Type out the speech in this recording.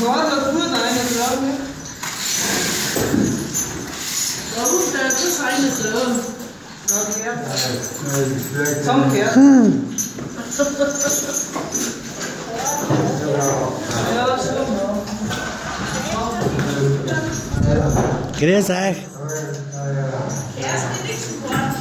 gefordert wurde eine Sorge. Warum da ist eine Sorge? Tom Kerr. Hm. Grüß euch. Erst die nächsten Worte.